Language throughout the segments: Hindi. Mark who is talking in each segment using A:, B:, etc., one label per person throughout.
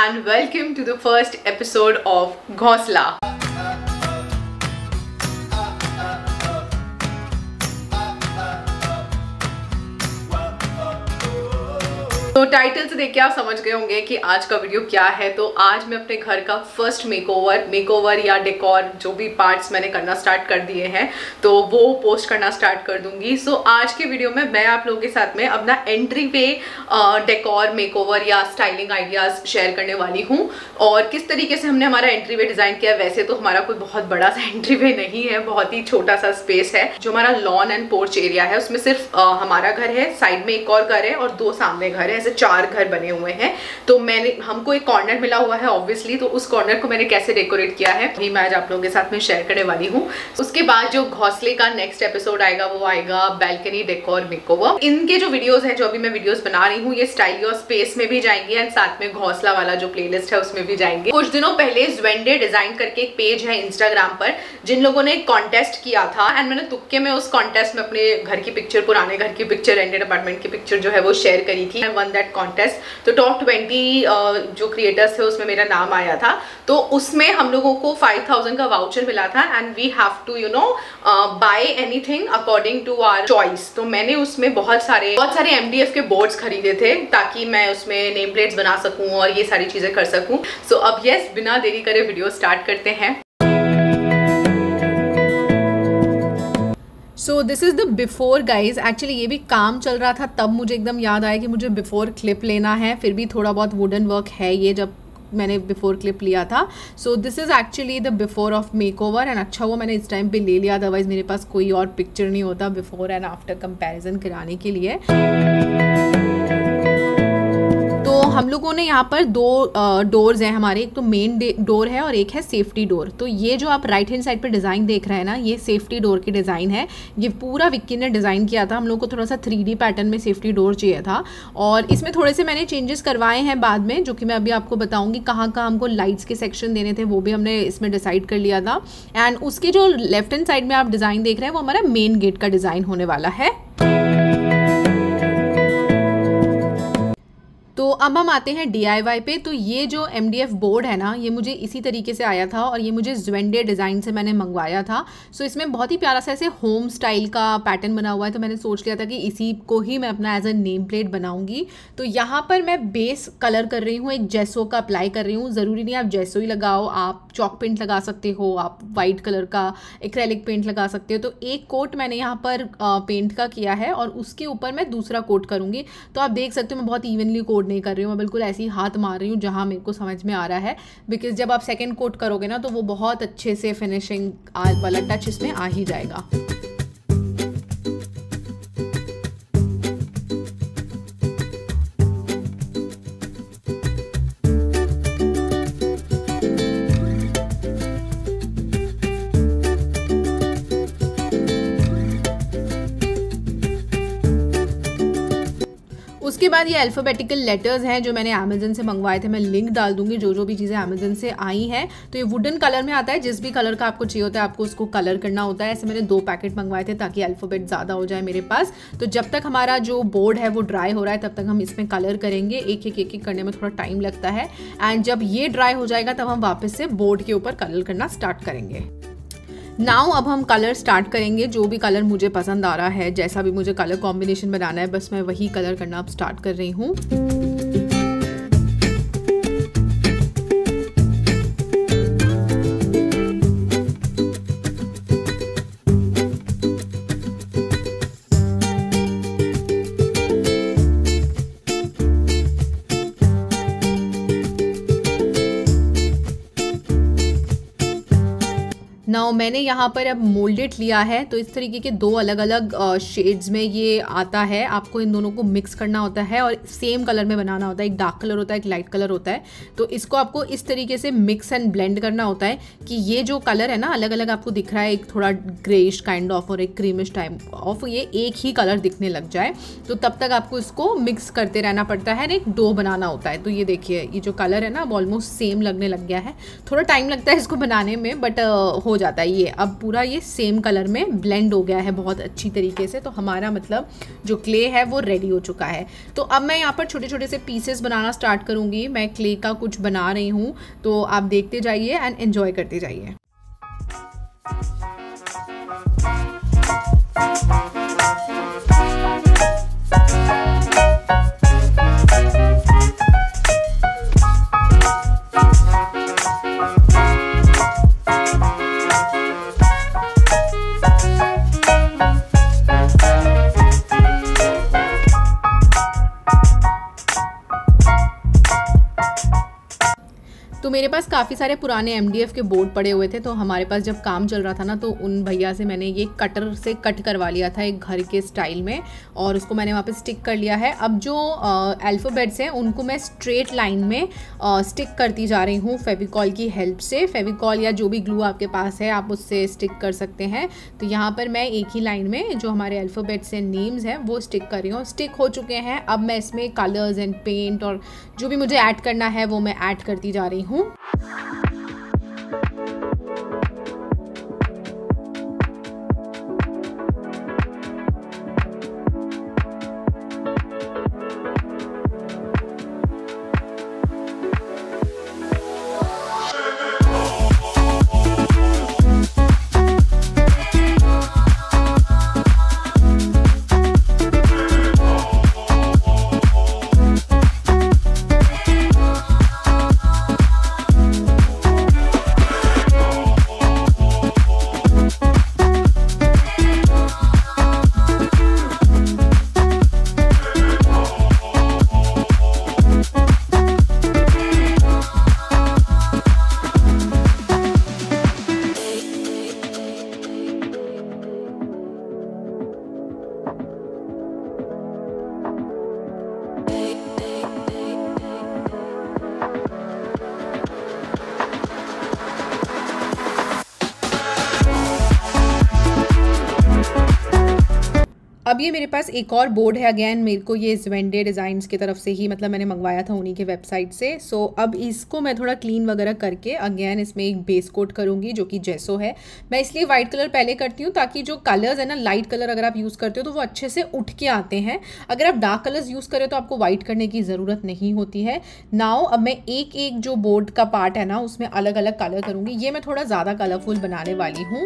A: And welcome to the first episode of Ghosla. तो टाइटल से देख के आप समझ गए होंगे कि आज का वीडियो क्या है। तो आज मैं अपने घर का फ़र्स्ट मेकओवर मेकओवर या डेकोर जो भी पार्ट्स मैंने करना स्टार्ट कर दिए हैं तो वो पोस्ट करना स्टार्ट कर दूँगी। सो so, आज के वीडियो में मैं आप लोगों के साथ में अपना एंट्री वे डेकोर मेकओवर या स्टाइलिंग आइडियाज़ शेयर करने वाली हूँ। और किस तरीके से हमने हमारा एंट्री वे डिज़ाइन किया वैसे तो हमारा कोई बहुत बड़ा सा एंट्री वे नहीं है बहुत ही छोटा सा स्पेस है। जो हमारा लॉन एंड पोर्च एरिया है उसमें सिर्फ़ हमारा घर है साइड में एक और घर है और दो सामने घर है। ऐसे चार घर बने हुए हैं। तो मैंने, हमको एक कॉर्नर मिला हुआ है ऑब्वियसली तो उस कॉर्नर को मैंने कैसे डेकोरेट किया है वही मैं आज आप लोगों के साथ में शेयर करने वाली हूँ। उसके बाद जो घोसले का नेक्स्ट एपिसोड आएगा, वो आएगा बैल्कनी डेकोर मेकओवर इनके जो वीडियोज़ हैं, जो अभी मैं वीडियोज़ बना रही हूँ, ये स्टाइल और स्पेस में भी जाएँगे एंड साथ में घोसला वाला जो प्ले है, उसमें भी जाएँगे। कुछ दिनों पहले ज्वेंडे डिज़ाइन करके एक पेज है इंस्टाग्राम पर, जिन लोगों ने कॉन्टेस्ट किया था एंड मैंने तुक्के में उस कॉन्टेस्ट में अपने घर की पिक्चर पुराने घर की पिक्चर रेंटेड अपार्टमेंट की पिक्चर जो है, वो शेयर करी थी। वन दैट कॉन्टेस्ट तो टॉप ट्वेंटी जो क्रिएटर्स थे उसमें मेरा नाम आया था। तो उसमें हम लोगों को फाइव थाउज़ेंड का वाउचर मिला था and we have to you know buy anything according to our choice तो मैंने उसमें बहुत सारे बहुत सारे एमडीएफ के बोर्ड्स खरीदे थे ताकि मैं उसमें नेम प्लेट्स बना सकूँ और ये सारी चीज़ें कर सकूँ। सो so, अब यस बिना देरी करे वीडियो स्टार्ट करते हैं। So this is the before guys actually ये भी काम चल रहा था, तब मुझे एकदम याद आया कि मुझे बिफोर क्लिप लेना है। फिर भी थोड़ा बहुत वुडन वर्क है ये, जब मैंने बिफोर क्लिप लिया था। So this is actually the before of makeover and अच्छा वो मैंने इस टाइम पे ले लिया अदरवाइज़ मेरे पास कोई और पिक्चर नहीं होता बिफोर एंड आफ्टर कंपैरिजन कराने के लिए। हम लोगों ने यहाँ पर दो डोर्स हैं हमारे। एक तो मेन डोर है और एक है सेफ्टी डोर तो ये जो आप राइट हैंड साइड पर डिज़ाइन देख रहे हैं ना, ये सेफ्टी डोर की डिज़ाइन है। ये पूरा विक्की ने डिज़ाइन किया था। हम लोग को थोड़ा सा थ्री पैटर्न में सेफ्टी डोर चाहिए था। और इसमें थोड़े से मैंने चेंजेस करवाए हैं बाद में, जो कि मैं अभी आपको बताऊँगी कहाँ कहाँ हमको लाइट्स के सेक्शन देने थे, वो भी हमने इसमें डिसाइड कर लिया था। एंड उसके जो लेफ़्ट हैंड साइड में आप डिज़ाइन देख रहे हैं, वो हमारा मेन गेट का डिज़ाइन होने वाला है। तो अब हम आते हैं डीआईवाई पे। तो ये जो एमडीएफ बोर्ड है ना, ये मुझे इसी तरीके से आया था और ये मुझे ज्वेंडे डिज़ाइन से मैंने मंगवाया था। सो इसमें बहुत ही प्यारा सा ऐसे होम स्टाइल का पैटर्न बना हुआ है। तो मैंने सोच लिया था कि इसी को ही मैं अपना एज अ नेम प्लेट बनाऊँगी। तो यहाँ पर मैं बेस कलर कर रही हूँ, एक जैसो का अप्लाई कर रही हूँ। ज़रूरी नहीं आप जैसो ही लगाओ, आप चॉक पेंट लगा सकते हो, आप वाइट कलर का एक्रेलिक पेंट लगा सकते हो। तो एक कोट मैंने यहाँ पर पेंट का किया है और उसके ऊपर मैं दूसरा कोट करूँगी। तो आप देख सकते हो मैं बहुत इवनली कोट नहीं कर रही हूँ, मैं बिल्कुल ऐसी हाथ मार रही हूँ जहाँ मेरे को समझ में आ रहा है। बिकॉज़ जब आप सेकेंड कोट करोगे ना तो वो बहुत अच्छे से फिनिशिंग वाला टच इसमें आ ही जाएगा। उसके बाद ये अल्फ़ाबेटिकल लेटर्स हैं जो मैंने अमेजन से मंगवाए थे, मैं लिंक डाल दूँगी, जो जो भी चीज़ें अमेजन से आई हैं। तो ये वुडन कलर में आता है, जिस भी कलर का आपको चाहिए होता है, आपको उसको कलर करना होता है। ऐसे मैंने दो पैकेट मंगवाए थे ताकि अल्फ़ाबेट ज़्यादा हो जाए मेरे पास। तो जब तक हमारा जो बोर्ड है, वो ड्राई हो रहा है, तब तक हम इसमें कलर करेंगे। एक एक एक एक करने में थोड़ा टाइम लगता है। एंड जब ये ड्राई हो जाएगा, तब हम वापस से बोर्ड के ऊपर कलर करना स्टार्ट करेंगे। नाउ अब हम कलर स्टार्ट करेंगे, जो भी कलर मुझे पसंद आ रहा है, जैसा भी मुझे कलर कॉम्बिनेशन बनाना है, बस मैं वही कलर करना अब स्टार्ट कर रही हूँ। नाउ मैंने यहाँ पर अब मोल्डेड लिया है तो इस तरीके के दो अलग अलग शेड्स में ये आता है। आपको इन दोनों को मिक्स करना होता है और सेम कलर में बनाना होता है। एक डार्क कलर होता है, एक लाइट कलर होता है। तो इसको आपको इस तरीके से मिक्स एंड ब्लेंड करना होता है कि ये जो कलर है ना अलग अलग आपको दिख रहा है, एक थोड़ा ग्रेइश काइंड ऑफ़ और एक क्रीमिश टाइप ऑफ़ ये एक ही कलर दिखने लग जाए। तो तब तक आपको इसको मिक्स करते रहना पड़ता है एक डो बनाना होता है। तो ये देखिए, ये जो कलर है ना ऑलमोस्ट सेम लगने लग गया है। थोड़ा टाइम लगता है इसको बनाने में बट हो जाता है। ये अब पूरा ये सेम कलर में ब्लेंड हो गया है बहुत अच्छी तरीके से। तो हमारा मतलब जो क्ले है वो रेडी हो चुका है। तो अब मैं यहाँ पर छोटे छोटे से पीसेस बनाना स्टार्ट करूँगी। मैं क्ले का कुछ बना रही हूँ। तो आप देखते जाइए एंड एन्जॉय करते जाइए। काफ़ी सारे पुराने एमडीएफ के बोर्ड पड़े हुए थे तो हमारे पास जब काम चल रहा था ना तो उन भैया से मैंने ये कटर से कट करवा लिया था एक घर के स्टाइल में और उसको मैंने वहाँ पे स्टिक कर लिया है। अब जो अल्फ़ाबेट्स हैं उनको मैं स्ट्रेट लाइन में आ, स्टिक करती जा रही हूँ फेविकॉल की हेल्प से। फेविकॉल या जो भी ग्लू आपके पास है आप उससे स्टिक कर सकते हैं। तो यहाँ पर मैं एक ही लाइन में जो हमारे अल्फ़ाबेट्स हैं नेम्स हैं वो स्टिक कर रही हूँ। स्टिक हो चुके हैं। अब मैं इसमें कलर्स एंड पेंट और जो भी मुझे ऐड करना है वो मैं ऐड करती जा रही हूँ। you अब ये मेरे पास एक और बोर्ड है अगेन मेरे को ये जवेंडे डिज़ाइंस की तरफ़ से ही मतलब मैंने मंगवाया था उन्हीं के वेबसाइट से। सो so, अब इसको मैं थोड़ा क्लीन वगैरह करके अगेन इसमें एक बेस कोट करूँगी जो कि जैसो है। मैं इसलिए वाइट कलर पहले करती हूँ ताकि जो कलर्स है ना लाइट कलर अगर आप यूज़ करते हो तो वो अच्छे से उठ के आते हैं। अगर आप डार्क कलर्स यूज़ करें तो आपको वाइट करने की ज़रूरत नहीं होती है। नाउ अब मैं एक एक जो बोर्ड का पार्ट है ना उसमें अलग अलग कलर करूँगी। ये मैं थोड़ा ज़्यादा कलरफुल बनाने वाली हूँ।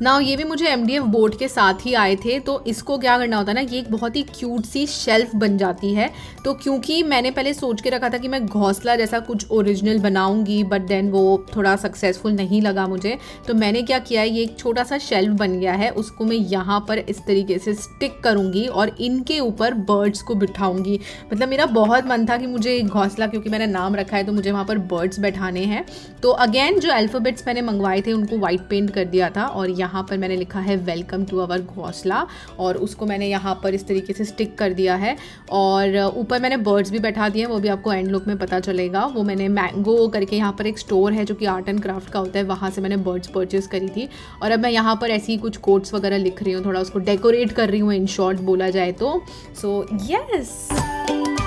A: ना, ये भी मुझे एमडीएफ बोर्ड के साथ ही आए थे तो इसको क्या करना होता है ना, ये एक बहुत ही क्यूट सी शेल्फ बन जाती है। तो क्योंकि मैंने पहले सोच के रखा था कि मैं घोंसला जैसा कुछ ओरिजिनल बनाऊँगी बट देन वो थोड़ा सक्सेसफुल नहीं लगा मुझे। तो मैंने क्या किया है ये एक छोटा सा शेल्फ बन गया है, उसको मैं यहाँ पर इस तरीके से स्टिक करूँगी और इनके ऊपर बर्ड्स को बिठाऊँगी। मतलब मेरा बहुत मन था कि मुझे घोंसला, क्योंकि मैंने नाम रखा है तो मुझे वहाँ पर बर्ड्स बैठाने हैं। तो अगेन जो अल्फ़ाबेट्स मैंने मंगवाए थे, उनको वाइट पेंट कर दिया था और यहाँ यहाँ पर मैंने लिखा है वेलकम टू अवर घोंसला और उसको मैंने यहाँ पर इस तरीके से स्टिक कर दिया है। और ऊपर मैंने बर्ड्स भी बैठा दिए हैं वो भी आपको एंड लुक में पता चलेगा। वो मैंने मैंगो करके यहाँ पर एक स्टोर है जो कि आर्ट एंड क्राफ्ट का होता है वहाँ से मैंने बर्ड्स परचेज़ करी थी। और अब मैं यहाँ पर ऐसी कुछ कोट्स वगैरह लिख रही हूँ थोड़ा उसको डेकोरेट कर रही हूँ इन शॉर्ट बोला जाए तो। So so, yes yes!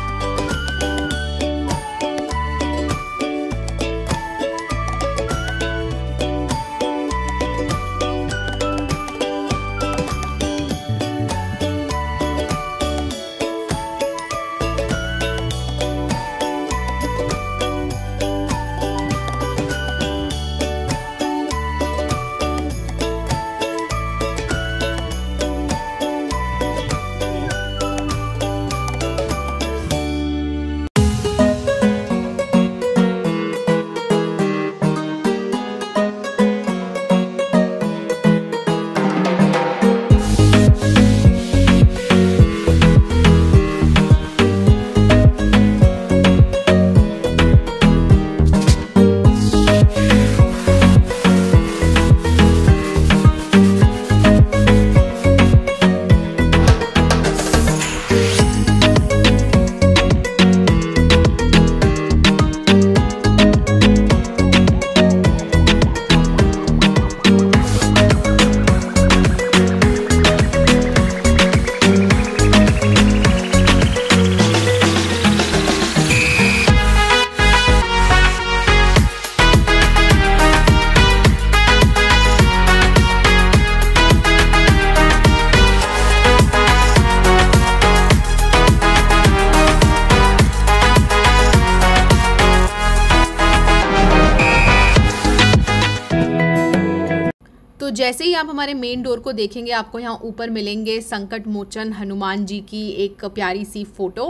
A: जैसे ही आप हमारे मेन डोर को देखेंगे, आपको यहाँ ऊपर मिलेंगे संकट मोचन हनुमान जी की एक प्यारी सी फ़ोटो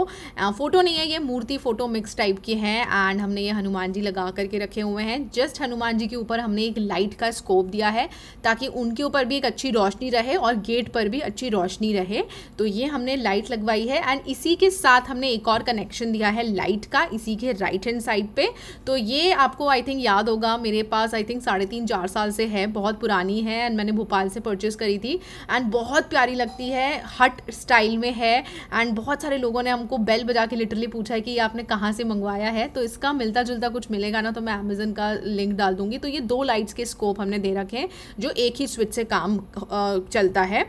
A: फ़ोटो नहीं है, ये मूर्ति फ़ोटो मिक्स टाइप की है एंड हमने ये हनुमान जी लगा करके रखे हुए हैं। जस्ट हनुमान जी के ऊपर हमने एक लाइट का स्कोप दिया है ताकि उनके ऊपर भी एक अच्छी रोशनी रहे और गेट पर भी अच्छी रोशनी रहे। तो ये हमने लाइट लगवाई है एंड इसी के साथ हमने एक और कनेक्शन दिया है लाइट का, इसी के राइट हैंड साइड पे। तो ये आपको आई थिंक याद होगा, मेरे पास आई थिंक साढ़े तीन चार साल से है, बहुत पुरानी है। एंड मैंने भोपाल से परचेज़ करी थी। एंड बहुत प्यारी लगती है। हट स्टाइल में है। एंड बहुत सारे लोगों ने हमको बेल बजा के लिटरली पूछा है कि ये आपने कहाँ से मंगवाया है। तो इसका मिलता जुलता कुछ मिलेगा ना तो मैं अमेजन का लिंक डाल दूँगी। तो ये दो लाइट्स के स्कोप हमने दे रखे हैं, जो एक ही स्विच से काम चलता है।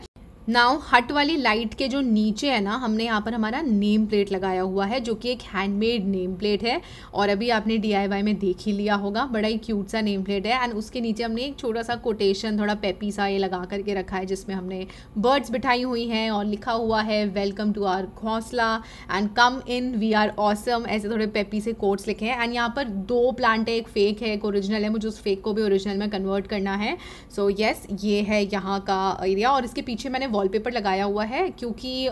A: नाउ हट वाली लाइट के जो नीचे है ना हमने यहाँ पर हमारा नेम प्लेट लगाया हुआ है जो कि एक हैंडमेड नेम प्लेट है और अभी आपने डी में देख ही लिया होगा बड़ा ही क्यूट सा नेम प्लेट है एंड उसके नीचे हमने एक छोटा सा कोटेशन थोड़ा पेपी सा ये लगा करके रखा है जिसमें हमने बर्ड्स बिठाई हुई हैं और लिखा हुआ है welcome to our Ghonsla and come in we are awesome ऐसे थोड़े पेपी से कोट्स लिखे हैं एंड यहाँ पर दो प्लांट है एक फेक है एक ओरिजिनल है मुझे उस फेक को भी ओरिजिनल में कन्वर्ट करना है। सो so, येस yes, ये है यहाँ का एरिया और इसके पीछे मैंने वॉलपेपर लगाया हुआ है, क्योंकि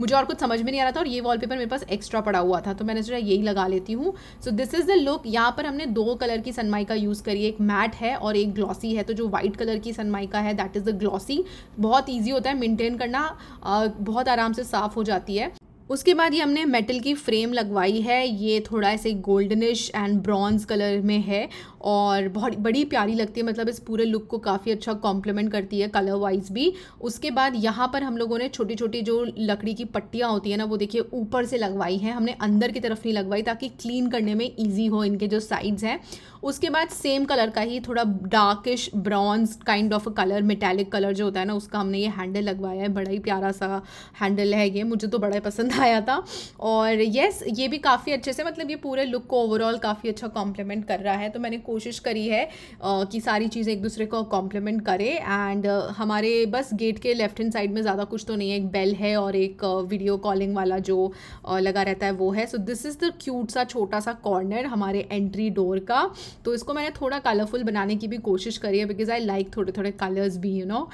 A: मुझे और कुछ समझ में नहीं आ रहा था और ये वॉलपेपर मेरे पास एक्स्ट्रा पड़ा हुआ था तो मैंने सोचा यही लगा लेती हूँ। So this is the look यहाँ पर हमने दो कलर की सनमाई का यूज़ करी, एक मैट है और एक ग्लॉसी है तो जो वाइट कलर की सनमाई का है दैट इज़ द ग्लॉसी बहुत ईजी होता है मेनटेन करना बहुत आराम से साफ़ हो जाती है। उसके बाद ये हमने मेटल की फ्रेम लगवाई है, ये थोड़ा ऐसे गोल्डनिश एंड ब्रॉन्ज कलर में है और बहुत बड़ी प्यारी लगती है मतलब इस पूरे लुक को काफ़ी अच्छा कॉम्प्लीमेंट करती है कलर वाइज भी। उसके बाद यहाँ पर हम लोगों ने छोटी छोटी जो लकड़ी की पट्टियाँ होती है ना, वो देखिए ऊपर से लगवाई हैं। हमने अंदर की तरफ़ नहीं लगवाई ताकि क्लीन करने में ईजी हो इनके जो साइड्स हैं। उसके बाद सेम कलर का ही थोड़ा darkish browns kind of colour metallic colour जो होता है ना, उसका हमने ये हैंडल लगवाया है। बड़ा ही प्यारा सा हैंडल है ये, मुझे तो बड़ा ही पसंद आया था। और येस ये भी काफ़ी अच्छे से मतलब ये पूरे लुक को ओवरऑल काफ़ी अच्छा कॉम्प्लीमेंट कर रहा है। तो मैंने कोशिश करी है कि सारी चीज़ें एक दूसरे को कॉम्प्लीमेंट करे एंड हमारे बस गेट के लेफ़्ट हैंड साइड में ज़्यादा कुछ तो नहीं है, एक बेल है और एक वीडियो कॉलिंग वाला जो लगा रहता है वो है। So this is the cute सा छोटा सा कॉर्नर हमारे एंट्री डोर का। तो इसको मैंने थोड़ा कलरफुल बनाने की भी कोशिश करी है बिकॉज़ आई लाइक थोड़े थोड़े कलर्स भी यू नो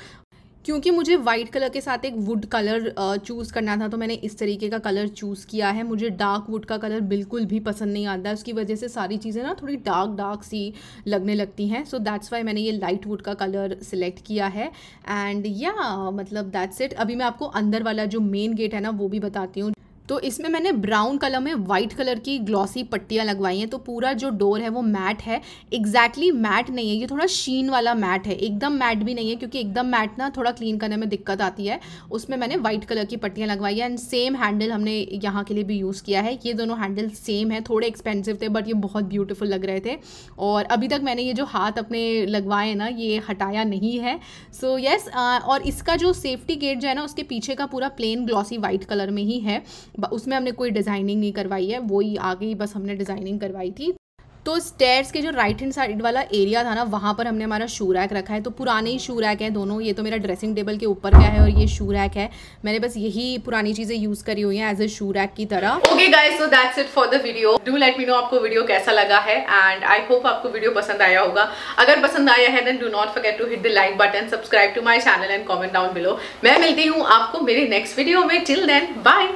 A: क्योंकि मुझे वाइट कलर के साथ एक वुड कलर चूज़ करना था तो मैंने इस तरीके का कलर चूज़ किया है। मुझे डार्क वुड का कलर बिल्कुल भी पसंद नहीं आता है। उसकी वजह से सारी चीज़ें ना थोड़ी डार्क डार्क सी लगने लगती हैं। सो दैट्स वाई मैंने ये लाइट वुड का कलर सिलेक्ट किया है। एंड या yeah, मतलब दैट्स इट अभी मैं आपको अंदर वाला जो मेन गेट है ना वो भी बताती हूँ। तो इसमें मैंने ब्राउन कलर में वाइट कलर की ग्लॉसी पट्टियाँ लगवाई हैं। तो पूरा जो डोर है वो मैट है। एग्जैक्टली exactly मैट नहीं है। ये थोड़ा शीन वाला मैट है। एकदम मैट भी नहीं है क्योंकि एकदम मैट ना थोड़ा क्लीन करने में दिक्कत आती है। उसमें मैंने वाइट कलर की पट्टियाँ लगवाई हैं। एंड सेम हैंडल हमने यहाँ के लिए भी यूज़ किया है। ये दोनों हैंडल सेम है। थोड़े एक्सपेंसिव थे बट ये बहुत ब्यूटीफुल लग रहे थे। और अभी तक मैंने ये जो हाथ अपने लगवाए ना ये हटाया नहीं है। सो so, येस yes, और इसका जो सेफ्टी गेट जो है ना उसके पीछे का पूरा प्लेन ग्लॉसी वाइट कलर में ही है। उसमें हमने कोई डिज़ाइनिंग नहीं करवाई है वही आगे ही बस हमने डिज़ाइनिंग करवाई थी। तो स्टेयर्स के जो राइट हैंड साइड वाला एरिया था ना, वहाँ पर हमने हमारा शू रैक रखा है। तो पुराने ही शू रैक है दोनों, ये तो मेरा ड्रेसिंग टेबल के ऊपर का है और ये शू रैक है। मैंने बस यही पुरानी चीज़ें यूज़ करी हुई हैं एज ए शू रैक की तरह। Okay guys so that's it for the video do let me know आपको वीडियो कैसा लगा है एंड आई होप आपको वीडियो पसंद आया होगा। अगर पसंद आया है then do not forget to hit the like button subscribe to my channel and comment down below मैं मिलती हूँ आपको मेरे नेक्स्ट वीडियो में. Till then bye